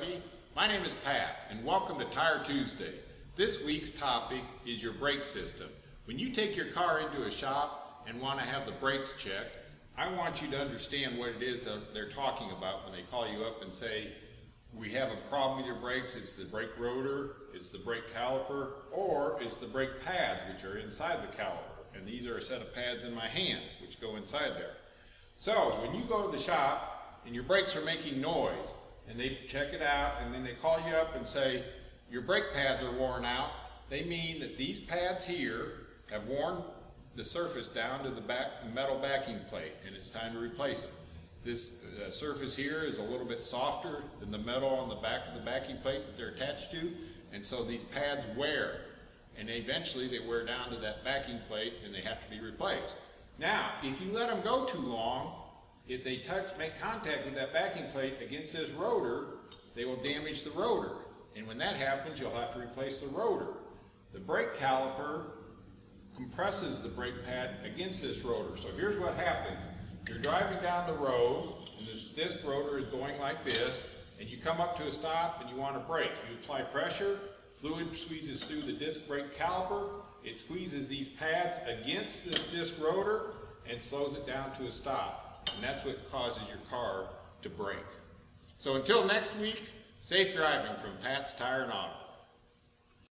everybody. My name is Pat, and welcome to Tire Tuesday. This week's topic is your brake system. When you take your car into a shop and want to have the brakes checked, I want you to understand what it is that they're talking about when they call you up and say, we have a problem with your brakes, it's the brake rotor, it's the brake caliper, or it's the brake pads, which are inside the caliper. And these are a set of pads in my hand, which go inside there. So, when you go to the shop and your brakes are making noise, and they check it out, and then they call you up and say, your brake pads are worn out, they mean that these pads here have worn the surface down to the back, metal backing plate, and it's time to replace them. This uh, surface here is a little bit softer than the metal on the back of the backing plate that they're attached to, and so these pads wear, and eventually they wear down to that backing plate and they have to be replaced. Now, if you let them go too long, if they touch, make contact with that backing plate against this rotor, they will damage the rotor. And when that happens, you'll have to replace the rotor. The brake caliper compresses the brake pad against this rotor. So here's what happens. You're driving down the road, and this disc rotor is going like this, and you come up to a stop and you want to brake. You apply pressure, fluid squeezes through the disc brake caliper, it squeezes these pads against this disc rotor and slows it down to a stop. And that's what causes your car to brake. So until next week, safe driving from Pat's Tire and Auto.